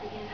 begin